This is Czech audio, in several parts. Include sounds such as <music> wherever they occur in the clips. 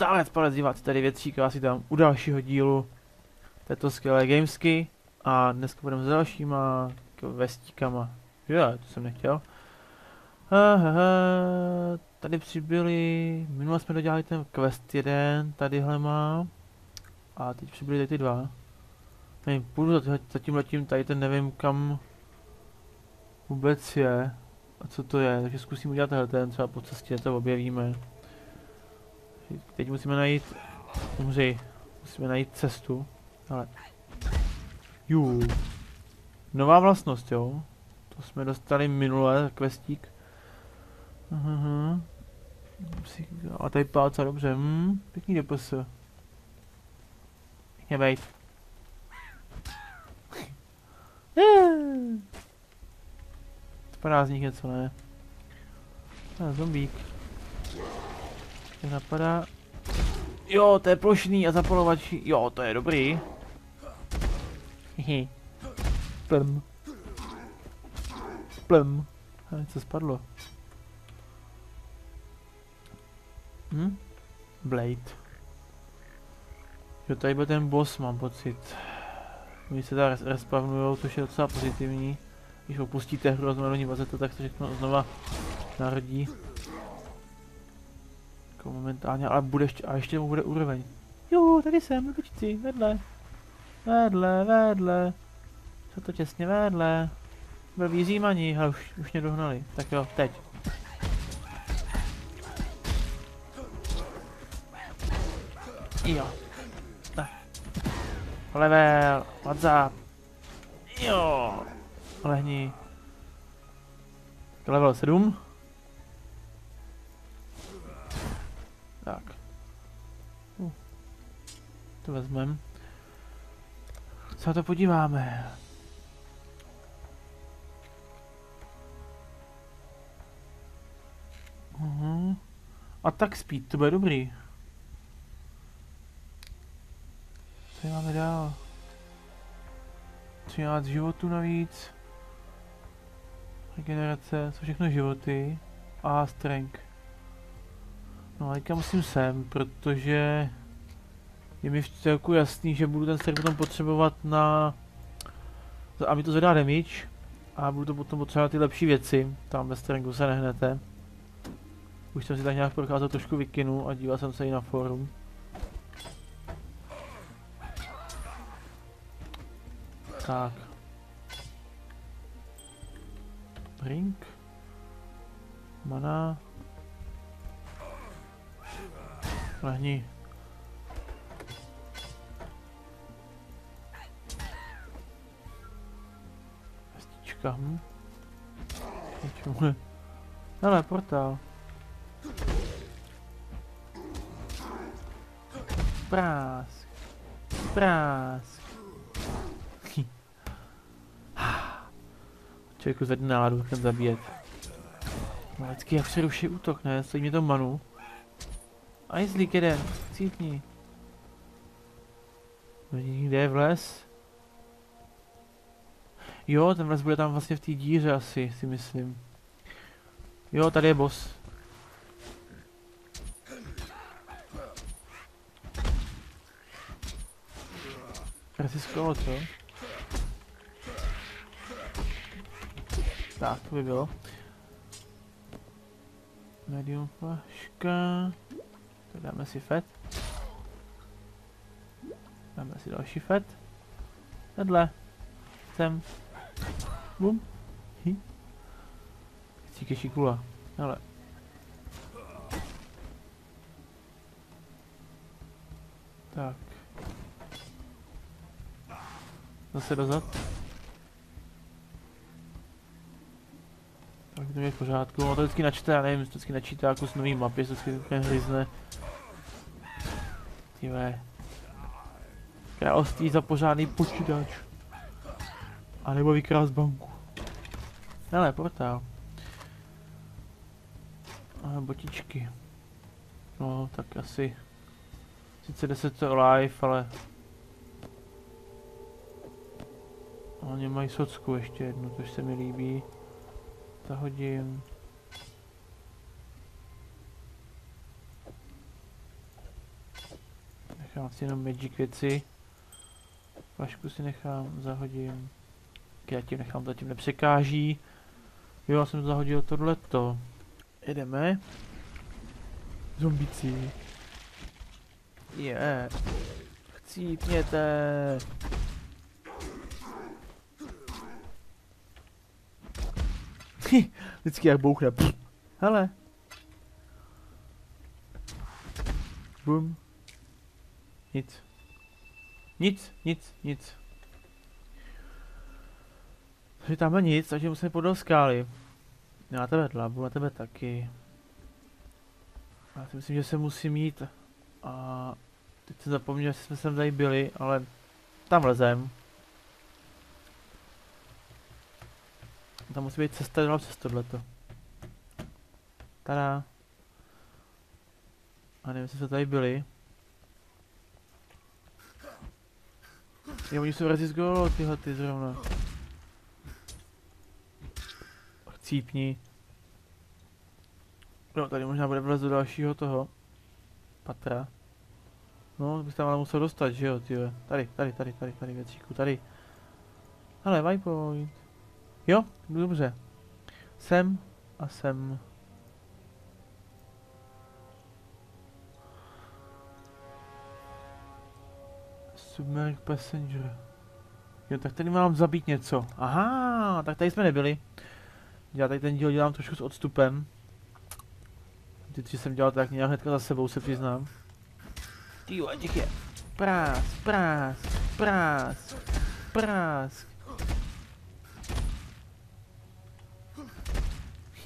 Zdávec, palec diváci, tady většík, asi tam u dalšího dílu této skvělé gamesky. A dneska budeme s dalšíma vestíkama. Jo, to jsem nechtěl. Aha, tady přibyli, minule jsme dodělali ten quest jeden, tadyhle má. A teď přibyli tady ty dva. Nevím, půjdu za, za tím letím, tady ten nevím kam vůbec je. A co to je, takže zkusím udělat tenhle ten, třeba po cestě to objevíme. Teď musíme najít, umři, musíme najít cestu, ale... Jú. Nová vlastnost, jo. To jsme dostali minule, questík. Aha. A tady pálca, dobře, hm, pěkný DPS. Pěkně bejt. <laughs> Spadá z nich něco, ne? A zombík. Mě napadá... Jo, to je plošný a zapalovač. Jo, to je dobrý. Hihi. Plm. Plm. A něco spadlo. Hm? Blade. Jo, tady byl ten boss, mám pocit. Oni se tady respawnujou, což je docela pozitivní. Když opustíte hru a znovu to, tak se všechno znova narodí. Jako momentálně, ale bude ještě, a ještě mu bude úroveň. Jo, tady jsem, počci, vedle. Vedle, vedle. Co to těsně vedle. Byl výzýmaní, ale už, už mě dohnali. Tak jo, teď. Jo. Tak. Level, WhatsApp. Jo. Lehni. Level 7. To vezmem. Co to podíváme? Uh -huh. A tak speed, to bude dobrý. Co máme dál? 13 životů navíc. Regenerace, jsou všechno životy. A strength. No a teďka musím sem, protože je mi v celku jasný, že budu ten strength potom potřebovat na... A mi to zvedá damage. A budu to potom potřebovat ty lepší věci. Tam ve strengthu se nehnete. Už jsem si tak nějak procházel trošku vykinu a díval jsem se i na forum. Tak. Drink. Mana. Lehni. Vestička, hm? Hele, portál. Prásk. Prásk. <laughs> Člověku zvedne náladu, tak zabíjet. No, vždycky jak přeruší útok, ne? Stojí mě to manu. A jezlík jeden, cítni. Kde je vles? Jo, ten vles bude tam vlastně v té díře asi, si myslím. Jo, tady je boss. Skoro, co? Tak, to by bylo. Medium flaška. Tak dáme si FET. Dáme si další FET. Vedle. Sem. Bum. Hi. Cíky šikula. Hele. Tak. Zase dozad. Tak to je v pořádku, no to vždycky načte, já nevím, vždycky načítá jako z nový mapy, to vždycky úplně hryzne. Tyve. Království za pořádný počítač. A nebo vykrál z banku. Hele, portál. A botičky. No, tak asi... Sice 10 to live, ale... Oni mají socku ještě jednu, což se mi líbí zahodím. Nechám si jenom magic věci. Flašku si nechám, zahodím. Já tím nechám, zatím nepřekáží. Jo, já jsem zahodil tohleto. Jedeme. Zombici. Je. Yeah. Chcípněte. Vždycky jak bouchne. Pff. Hele. Bum. Nic. Nic, nic, nic. Takže tamhle nic, takže musíme podle skály. Já tebe dlabu, na tebe taky. Já si myslím, že se musím mít. A teď jsem zapomněl, že jsme sem tady byli, ale tam lezem. Tam musí být cesta dál přes tohleto. Tada. A nevím, jestli jsme tady byli. Jo, oni jsou resist golo, tyhle ty zrovna. Chcípni. No, tady možná bude vlez do dalšího toho. Patra. No, bys tam ale musel dostat, že jo, tyhle. Tady, tady, tady, tady, tady, věcíku, tady. Ale, waypoint. Jo, dobře. Sem a sem. Submerged Passenger. Jo, tak tady mám zabít něco. Aha, tak tady jsme nebyli. Já tady ten díl dělám trošku s odstupem. Ty tři jsem dělal tak nějak hnedka za sebou, se přiznám. Ty a těch je. Prás, prás, prás, prás.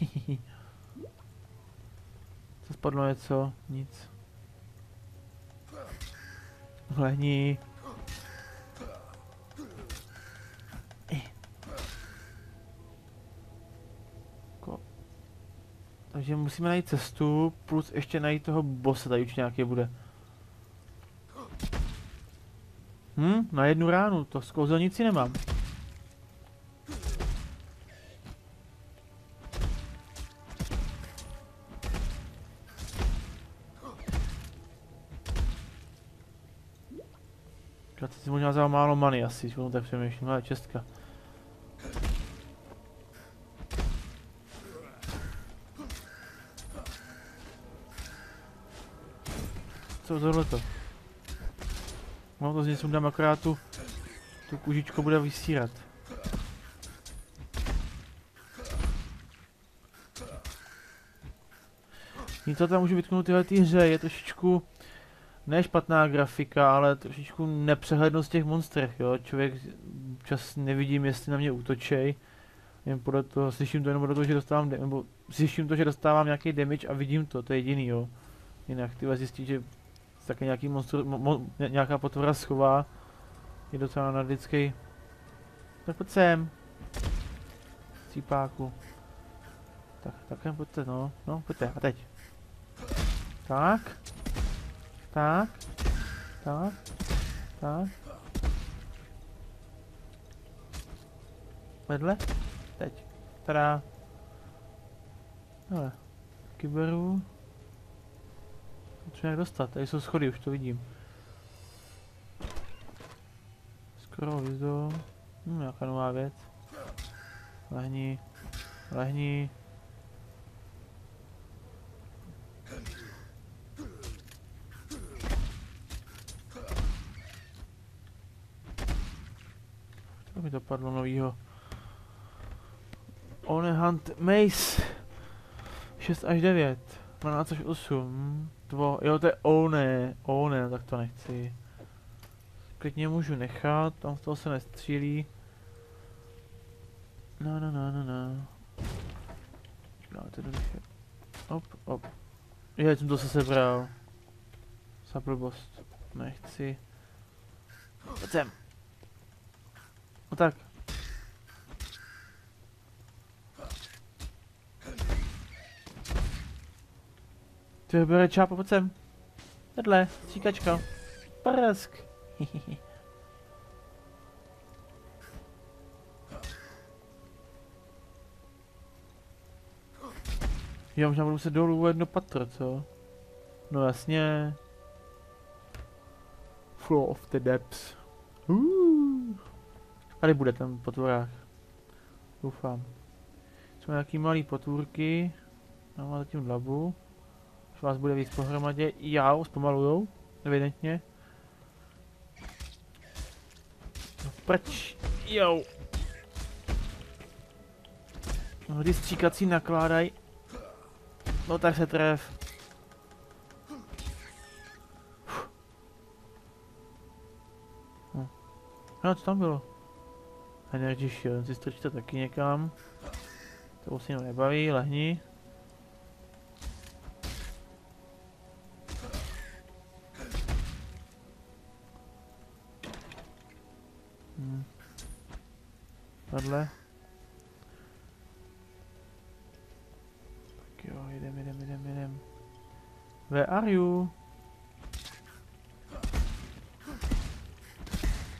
<laughs> Co spadlo něco? Nic. Lehni. Takže musíme najít cestu, plus ještě najít toho bossa, tady už nějaký bude. Hm, na jednu ránu, to z kouzelnici nemám. Já si možná vzal málo money asi, když tak přemýšlím, ale čestka. Co tohleto? No to z něj sundám akorát tu, tu kužičku bude vysírat. Nic to tam můžu vytknout tyhle ty hře, je trošičku ne špatná grafika, ale trošičku nepřehlednost těch monstrech, jo. Člověk čas nevidím, jestli na mě útočej. Jen podle toho, slyším to jenom podle toho, že dostávám, nebo slyším to, že dostávám nějaký damage a vidím to, to je jediný, jo. Jinak ty zjistit, že taky nějaký monstru, mo, mo, nějaká potvora schová. Je docela nardický. Tak pojď sem. Cípáku. Tak, tak jen pojďte, no. No, pojďte, a teď. Tak. Tak. Tak. Tak. Vedle. Teď. Tada. Hele. Kyberu. Potřebuji jak dostat, tady jsou schody, už to vidím. Skoro vizu. Hm, nějaká nová věc. Lehni. Lehni. To mi to padlo novýho. On Hunt Mace. 6 až 9. 12 až 8. Tvo, jo to je one, one, tak to nechci. Klidně můžu nechat, tam z toho se nestřílí. No, no, no, no, no. No, to nechat. Op, op. Je, jsem to se sebral. Za blbost. Nechci. Pojď. No tak. Ty bere čápa, pojď sem. Vedle, stříkačka. Prsk. <laughs> Já možná budu se dolů jedno patro, co? No jasně. Flow of the Depths. Tady bude ten potvorák. Doufám. Jsou nějaký malý potvůrky. Já mám zatím dlabu. Vás bude víc pohromadě. Já zpomalujou. Evidentně. No prč. Jo. No, když stříkací nakládaj. No tak se tref. No. no, co tam bylo? Energy Shield, si strčí to taky někam. To už se nebaví, lehni. You?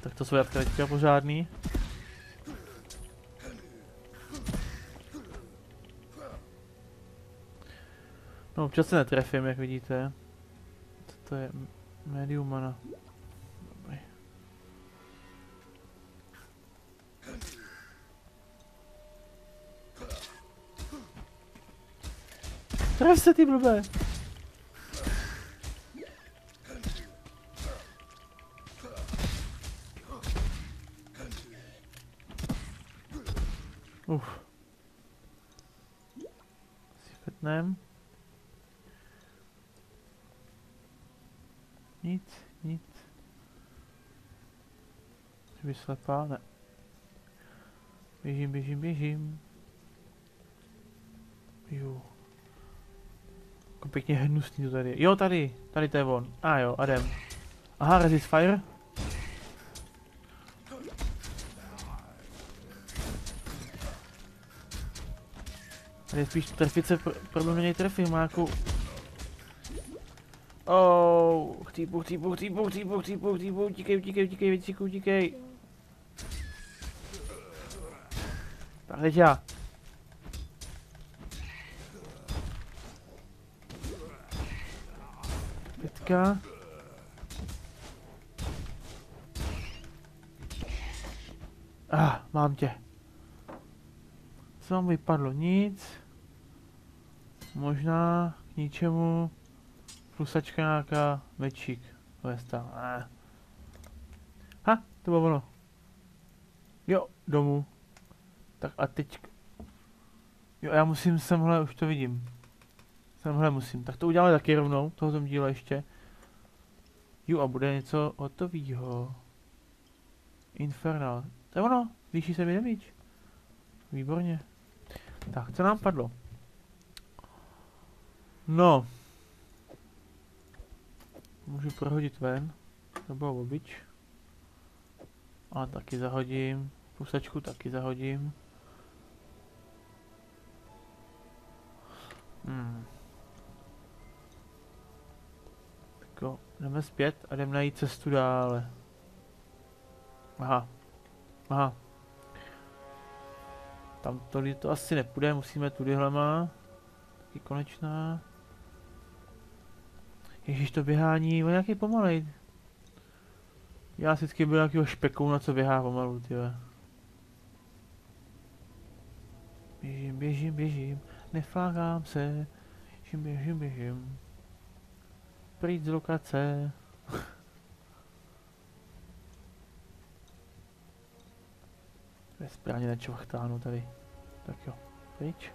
Tak to jsou jabka teďka pořádný. No občas se netrefím, jak vidíte. To je? Medium mana. Dobrý. Se ty blbé! Uf. Si chetnem. Nic, nic. Jsi vyslepá? Ne. Běžím, běžím, běžím. Jo. Jako pěkně hnusný to tady je. Jo, tady, tady to je on. A ah, jo, Adem. Aha, resist fire. Tady je spíš trefice, pr problém není trefy, má jako Oh, chcípu, chcípu, chcípu, chcípu, chcípu, chcípu, utíkej, utíkej, utíkej, věcíku, utíkej. Teď já. Pětka. Ah, mám tě. Co vám vypadlo? Nic. Možná k ničemu. Plusačka nějaká, mečík, vesta, ne. Ha, to bylo ono. Jo, domů. Tak a teď... Jo, já musím semhle, už to vidím. Semhle musím. Tak to uděláme taky rovnou, toho tom díle ještě. Jo, a bude něco hotovýho. Infernal. To je ono, líší se mi damage. Výborně. Tak, co nám padlo? No, Můžu prohodit ven. To bylo obyč. A taky zahodím. Pusačku taky zahodím. Hmm. Tak jo, jdeme zpět a jdeme najít cestu dále. Aha. Aha. Tam to, to asi nepůjde, musíme tudyhle má. Taky konečná. Ježíš to běhání, on nějaký pomalej. Já si vždycky byl nějakýho špekou, na co běhá pomalu, tyhle. Běžím, běžím, běžím, neflákám se. Běžím, běžím, běžím. Pryč z lokace. <laughs> je správně nečvachtáno tady. Tak jo, pryč.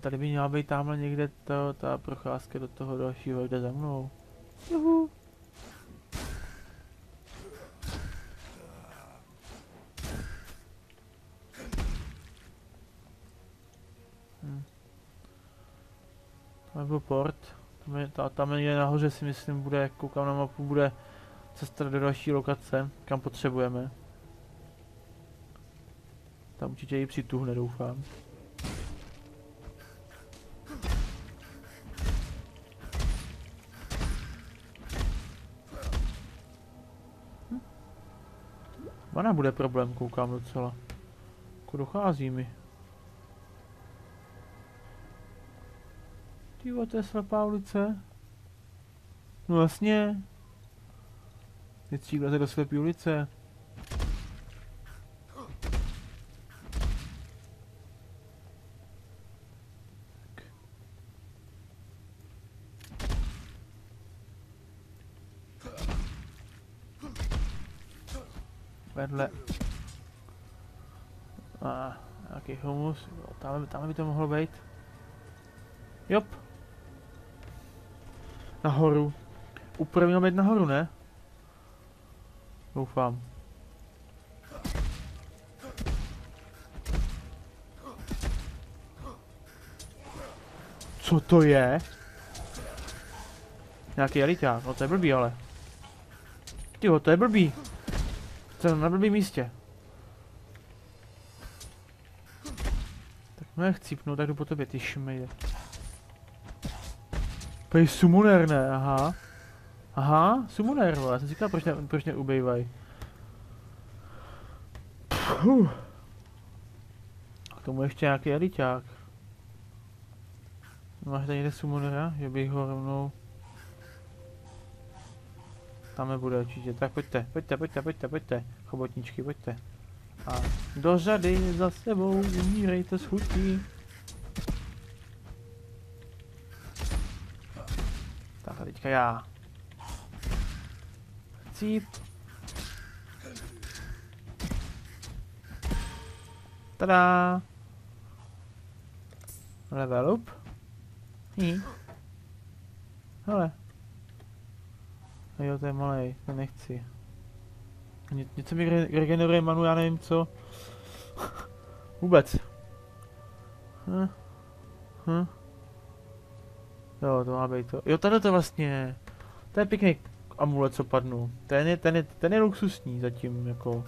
Tady by měla být tamhle někde to, ta procházka do toho dalšího, jde za mnou. Juhu. Byl port. Tam je, ta, tam je nahoře si myslím bude, koukám na mapu, bude cesta do další lokace, kam potřebujeme. Tam určitě i přituhne, doufám. Mana bude problém, koukám docela. Jako dochází mi. Tyvo, to je slepá ulice. No jasně. Větší vleze do slepý ulice. Vedle. A nějaký humus. Jo, Tamhle, tamhle by to mohlo být. Jop. Nahoru. Úplně mělo být nahoru, ne? Doufám. Co to je? Nějaký eliťák, no to je blbý ale. Tyjo, to je blbý. Je na blbým místě. Tak no jak chcípnu, tak jdu po tobě, ty šmejde. To je summoner, ne? Aha. Aha, summoner, vole. Já jsem říkal, proč, ne, proč neubejvaj. Puh. K tomu ještě nějaký eliťák. Máš tady někde summonera, že bych ho rovnou... Tam nebude určitě. Tak pojďte, pojďte, pojďte, pojďte, pojďte. Chobotničky, pojďte. A do řady za sebou umírejte s chutí. Já. Cíp. Tada. Level up. Hm. Hele. A jo, to je malej, to nechci. Ně, něco mi re regeneruje manu, já nevím co. <laughs> Vůbec. Hm. Hm. Jo, to má být to. Jo, tady to vlastně. To je pěkný amulet, co padnu. Ten je, ten je, ten je luxusní zatím, jako.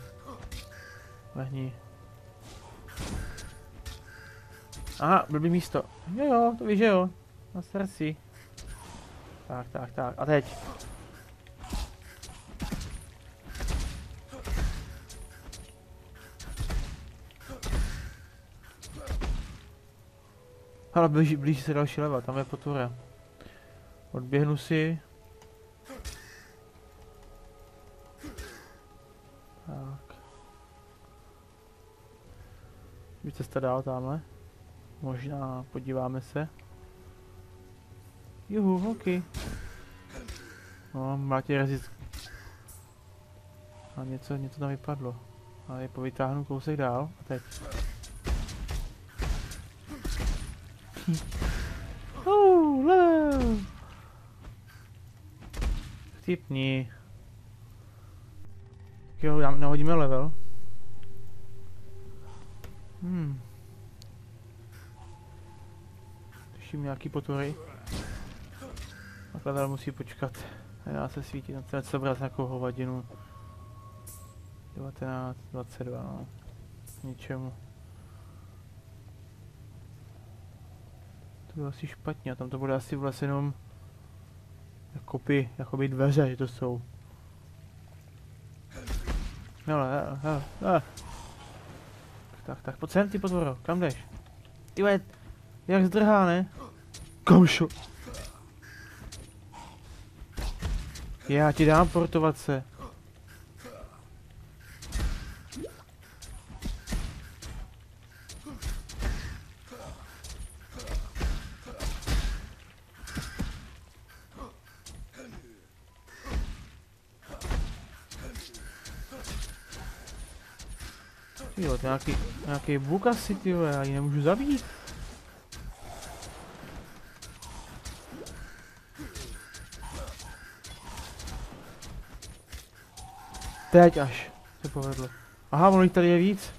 Lehni. Aha, blbý místo. Jo jo, to víš, že jo. Na srdci. Tak, tak, tak. A teď. Ale blíží, blíží se další leva, tam je potvora. Odběhnu si. Tak. Víš cesta dál tamhle? Možná podíváme se. Juhu, ok. No, mlátě rezist. A něco, něco tam vypadlo. A je povytáhnu kousek dál. A teď. Uh, level. Vtipný. Jo, nahodíme level. Hmm. Tuším nějaký potvory. A level musí počkat. Nedá se svítit na ten sebrat nějakou hovadinu. 19, 22, no. Ničemu. Bylo asi špatně, a tam to bude asi vlastně jenom jakoby, jakoby dveře, že to jsou. No, hele, hele, hele. Tak, tak, pojď sem ty potvoro, kam jdeš? Ty vole, jak zdrhá, ne? Koušu. Já ti dám portovat se. Jo, to nějaký, nějaký buk asi, ty já ji nemůžu zabít. Teď až se povedlo. Aha, ono tady je víc.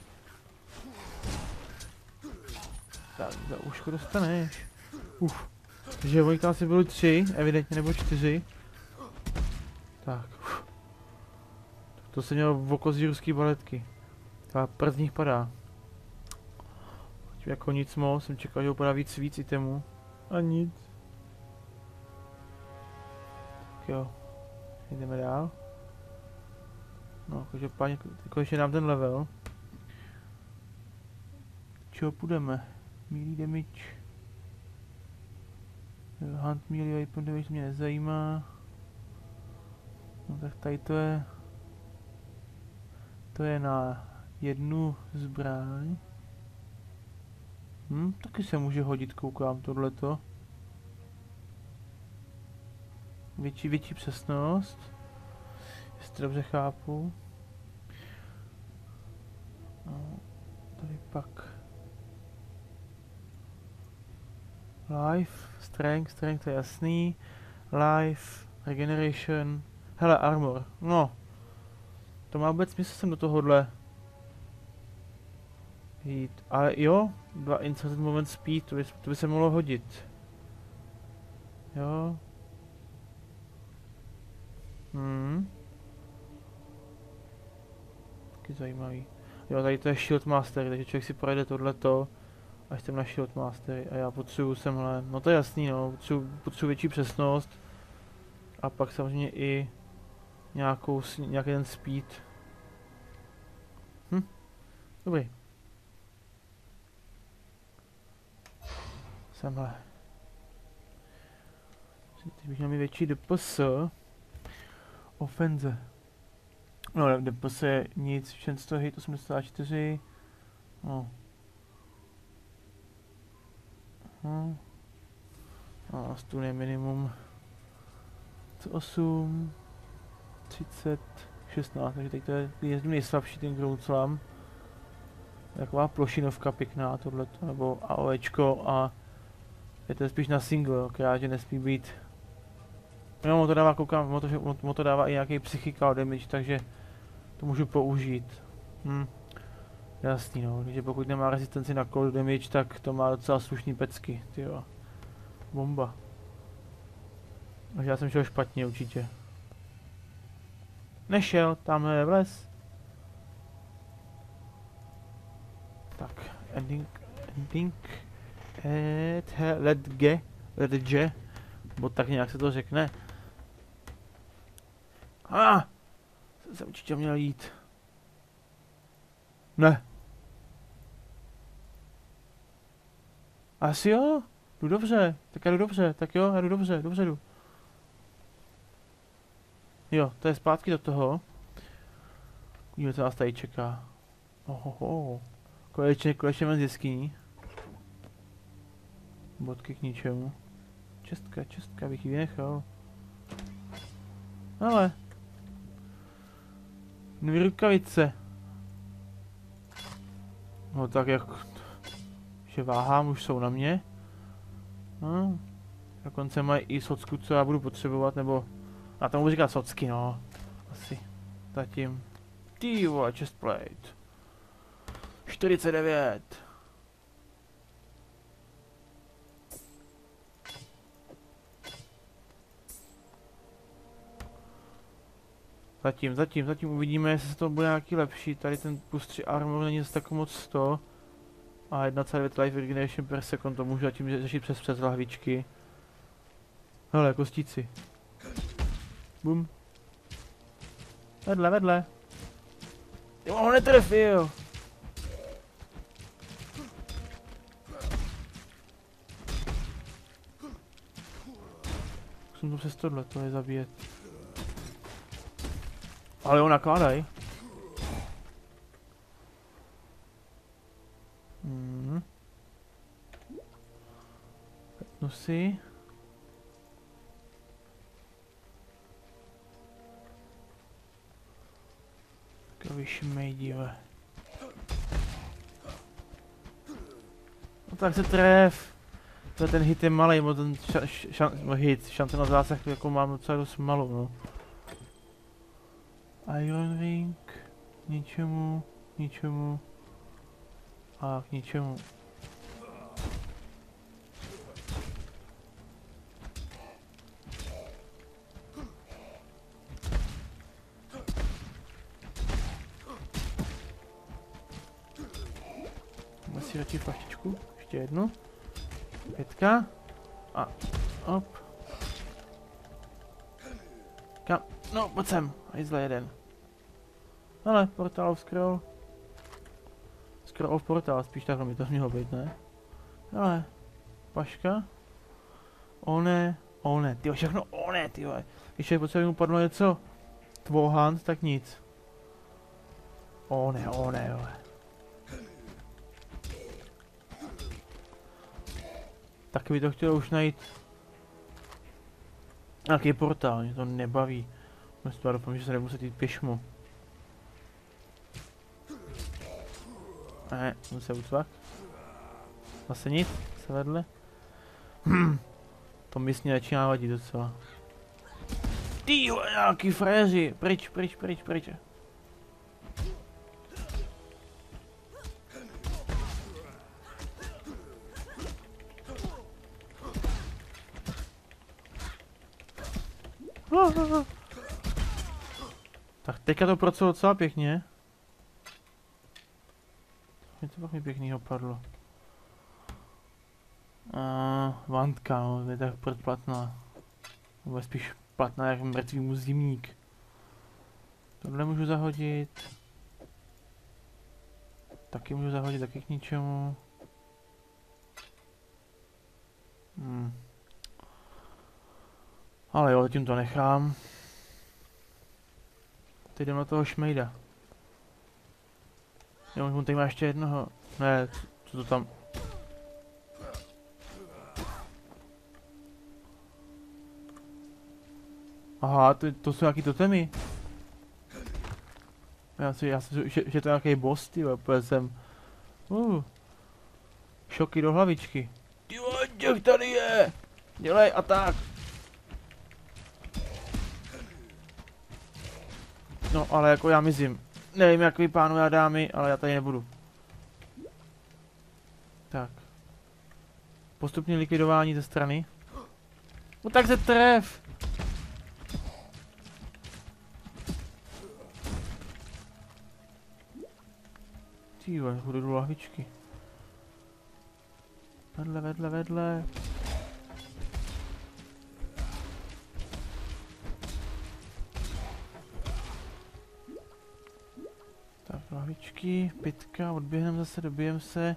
Tak, za uško dostaneš. Uf. Takže oni asi byly tři, evidentně, nebo čtyři. Tak. Uf. To se mělo v oko z ruský baletky. Ta prd z nich padá. Jako nic moc, jsem čekal, že upadá víc víc itemů. A nic. Tak jo. Jdeme dál. No, každopádně konečně nám ten level. Čeho půjdeme? Melee damage. Hunt melee weapon damage mě nezajímá. No tak tady to je to je na jednu zbraň. Hm, taky se může hodit, koukám, tohleto. Větší, větší přesnost. Jestli dobře chápu. No, tady pak. Life, strength, strength to je jasný. Life, regeneration. Hele, armor. No. To má vůbec smysl sem do tohohle jít. Ale jo, dva insert moment speed, to by, to by se mohlo hodit. Jo. Hmm. Taky zajímavý. Jo, tady to je Shield Master, takže člověk si projede tohleto. Až jsem na Shield Master a já potřebuju semhle, no to je jasný no, potřebuji, potřebuji větší přesnost. A pak samozřejmě i nějakou, nějaký ten speed. Hm, dobrý. Semhle. Teď bych měl mít větší DPS. Ofenze. No, DPS je nic, všem hit 84. No. No. A stůl je minimum 8, 30, 16, takže teď to je nejslabší ten Ground Slam. Taková plošinovka pěkná tohleto, nebo AOEčko a je to spíš na single, akorát, že nesmí být. Jo, to dává, koukám, mo to dává i nějaký psychical damage, takže to můžu použít. Hm. Jasný no, takže pokud nemá rezistenci na cold damage, tak to má docela slušný pecky, tyjo. Bomba. Takže já jsem šel špatně určitě. Nešel, tam je vles. Tak, ending, ending. Et, let ge, let ge, bo tak nějak se to řekne. A, ah, jsem určitě měl jít. Ne. Asi jo, jdu dobře, tak já jdu dobře, tak jo, já jdu dobře, dobře jdu. Jo, to je zpátky do toho. Uvidíme, co nás tady čeká. Ohoho. Konečně, konečně mám jeskyní. Bodky k ničemu. Čestka, čestka bych ji vynechal. Ale. Dvě rukavice. No tak jak... Že váhám, už jsou na mě. No. Dokonce mají i socku, co já budu potřebovat, nebo... A tomu říká socky, no. Asi. Zatím. Ty vole, chestplate. 49. Zatím, zatím, zatím uvidíme, jestli se to bude nějaký lepší. Tady ten plus 3 armor není zase tak moc 100. A 1,9 life regeneration per second, to můžu zatím řešit přes přes lahvičky. Hele, kostíci. Bum. Vedle, vedle. Jo, ho netrefil. Jsem to přes tohle, to je zabíjet. Ale jo, nakládaj. Hmm. No si. Takový díve. No tak se tref. To ten hit je malý, ten ša, ša, no hit, šance na zásah jako mám docela dost malou, no. Iron Ring, ničemu, ničemu a k ničemu. Radši ještě jednu. Pětka. A, op. Kam? No, pojď sem. Hejzle jeden. Ale, portál scroll. Scroll v portál, spíš takhle mi to mělo být, ne? Ale, paška. One, one, tyjo, všechno one, tyjo. Když je potřeba mu padlo něco, tvouhant, tak nic. O ne, o ne, jo. Taky by to chtělo už najít nějaký portál, mě to nebaví. Doufám, že se nemusí jít pěšmu. Ne, se ucvak. Zase nic, se vedle. <clears throat> To místně začíná vadit docela. Tyhle nějaký fréři, pryč, pryč, pryč, pryč. Tak teďka to pracuje docela pěkně. Pak mi pěknýho padlo. Uh, vantka, no, je tak předplatná. Nebo spíš platná jak mrtvý zimník. Tohle můžu zahodit. Taky můžu zahodit, taky k ničemu. Hmm. Ale jo, tím to nechám. Teď jdem na toho šmejda. Jo, on tady má ještě jednoho. Ne, co to tam... Aha, to, to jsou nějaký totemy. Já si, já si, že, že to je nějaký boss, ty úplně jsem... Uh, šoky do hlavičky. Ty těch tady je! Dělej a tak! No, ale jako já mizím. Nevím, jak vy pánové a dámy, ale já tady nebudu. Tak. Postupně likvidování ze strany. No tak se tref! Tyhle, budu do lahvičky. Vedle, vedle, vedle. Lahvičky, pitka, odběhneme zase, dobijem se.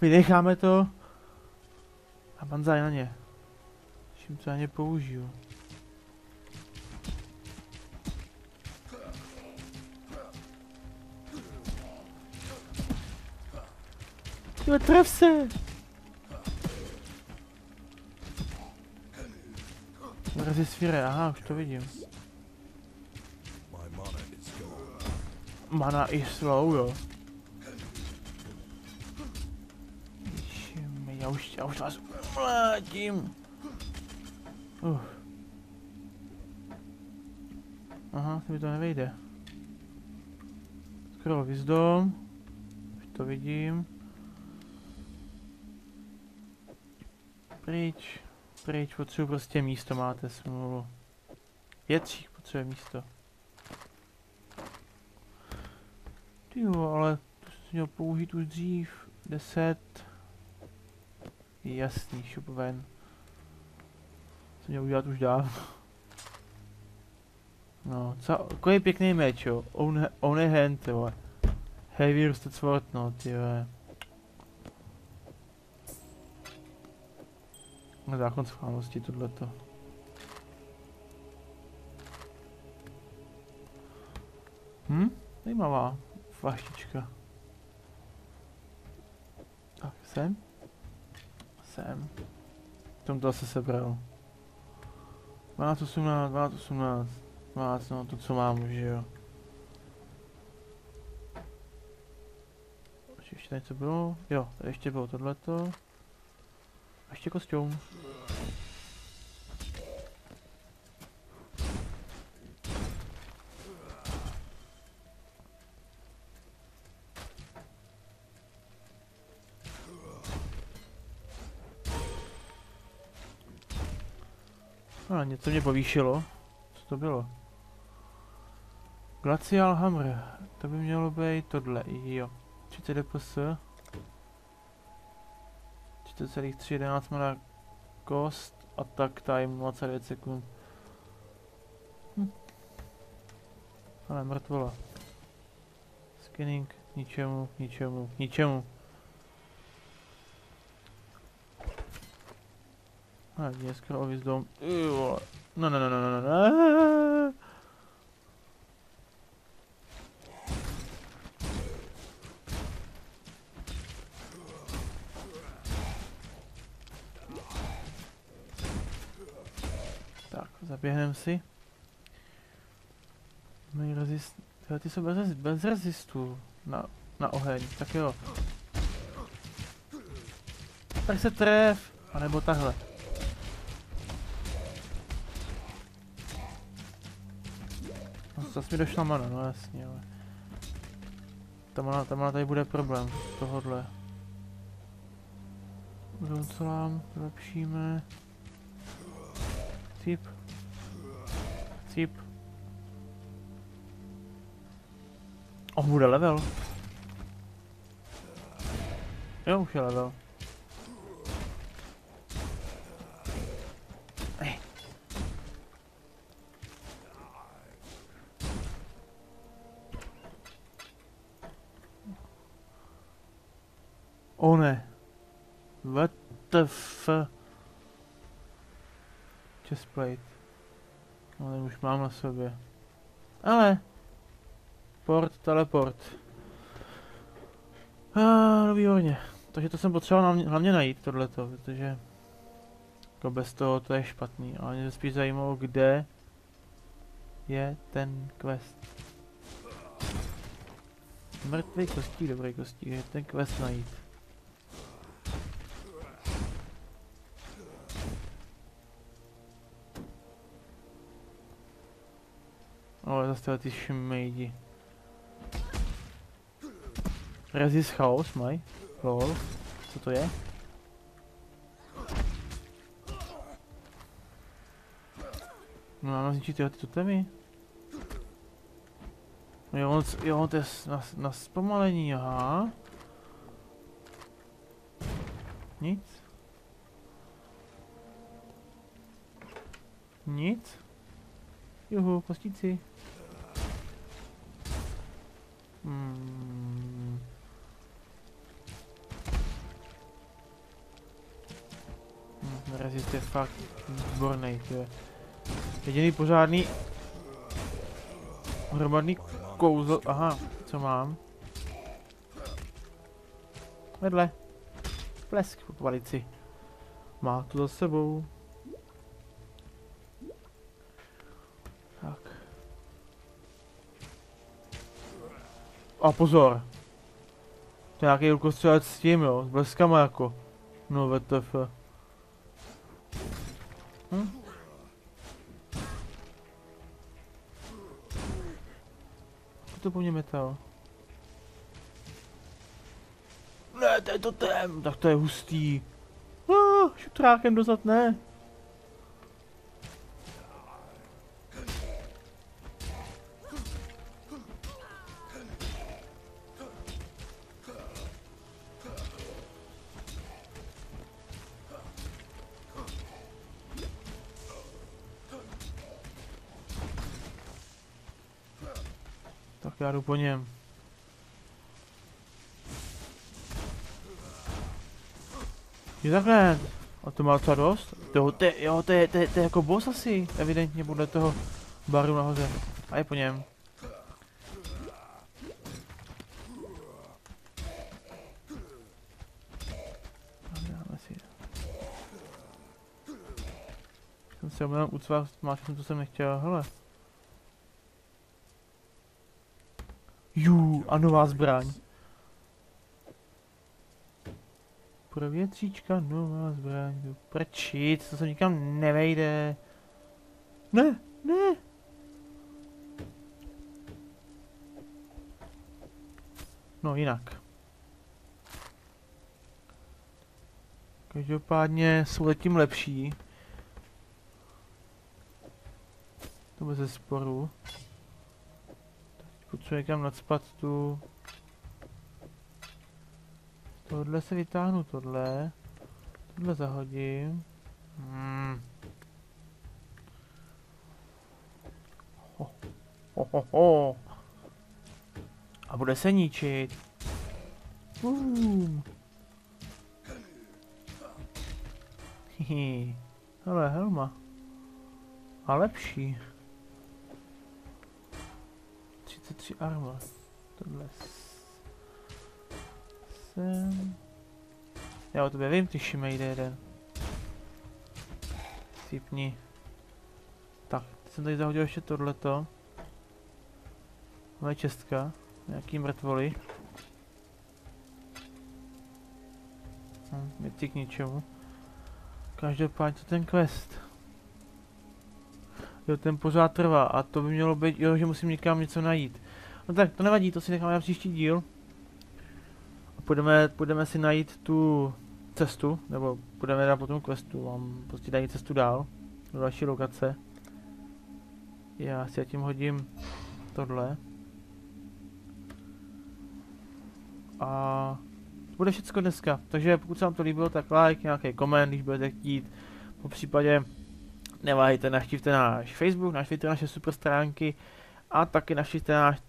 Vynecháme to. A banzaj na ně. Čím to na ně použiju. Tyhle, tref se! Mrazí sfíre, aha, už to vidím. Mana i slow, jo. Já už, já už vás umlátím. Uh. Aha, to mi to nevejde. Scroll wisdom. Už to vidím. Pryč. Pryč, potřebuji prostě místo, máte smůlu. Jetřík potřebuje místo. Ty jo, ale to jsem měl použít už dřív. 10. Jasný, šup ven. Co měl udělat už dávno. No, co, je pěkný meč, jo. Own a hand, ty vole. Heavy Rusted Sword, no, ty vole. Zákon schválnosti tohleto. Hm? Zajímavá flaštička. Tak, sem? Sem. Tom to asi sebral. 12, 18, 12, 18. 12, no to co mám, že jo. Ještě něco bylo? Jo, ještě bylo tohleto. A ještě kostým. Něco mě povýšilo. Co to bylo? Glacial Hammer. To by mělo být tohle, jo. 30 DPS. 30,311 mana kost. Attack time 29 sekund. Hm. Ale mrtvola. Skinning, ničemu, ničemu, ničemu. A dneska o dom. No, no, no, no, no, no. no. Tak, zaběhneme si. Mají rezist... Ty jsou bez, bez rezistů na, na oheň, tak jo. Tak se tref, anebo takhle. Zase mi došla mana, no jasně, ale... Ta mana, ta mana tady bude problém, tohodle. Docelám, vylepšíme. Cíp. Cíp. On bude level. Jo, už je level. Ej. O ne. What the f... No, ten už mám na sobě. Ale... Port, teleport. Ah, no výborně. Takže to jsem potřeboval hlavně, najít, tohleto, protože... Jako bez toho to je špatný, ale mě spíš zajímalo, kde je ten quest. Mrtvý kostík, dobrý kostík, je ten quest najít. Ale zase ty šmejdi. Resist Chaos maj? Lol. Co to je? No máme zničit tyhle ty totemy? Jo, on, jo, to je na, na zpomalení, aha. Nic. Nic. Juhu, kostíci. Hmm. Hmm, je fakt výborný, je. Jediný pořádný hromadný kouzlo, aha, co mám? Vedle. Plesk po palici. Má to za sebou. A pozor. To je nějaký rukostřelec s tím jo, s bleskama jako. No VTF. Hm? Co to po mně metal? Ne, to je totem, tak to je hustý. Ah, šutrákem dozad ne. Po něm. Je takhle. A to má docela dost. To, to, je- jo, to je, to, je, to je jako boss asi, evidentně podle toho baru nahoře. A je po něm. Jsem si omylem ucval, máš jsem to jsem nechtěl, hele. Jú, a nová zbraň. Pro větříčka, nová zbraň, prčit, to se nikam nevejde. Ne, ne. No jinak. Každopádně jsou letím lepší. To bez sporu. Potřebuji někam nadspat tu... Tohle se vytáhnu, tohle. Tohle zahodím. Hmm. Ho, ho, ho, ho. A bude se ničit. Hihi. Hele, helma. A lepší. 33 armor. Tohle sem. Já o tobě vím, ty šimejde jeden. Sypni. jsem tady zahodil ještě tohleto. Moje čestka. Nějaký mrtvoly. Hm, věci k ničemu. Každopádně to ten quest. Jo, ten pořád trvá a to by mělo být, jo, že musím někam něco najít. No tak, to nevadí, to si necháme na příští díl. A půjdeme, půjdeme si najít tu cestu, nebo půjdeme dát po tom questu, mám prostě najít cestu dál, do další lokace. Já si tím hodím tohle. A to bude všechno dneska, takže pokud se vám to líbilo, tak like, nějaký koment, když budete chtít. Po případě neváhejte, navštivte náš Facebook, navštivte naše super stránky a taky navštivte náš,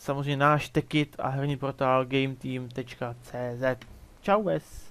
samozřejmě náš tekit a herní portál gameteam.cz. Čau ves!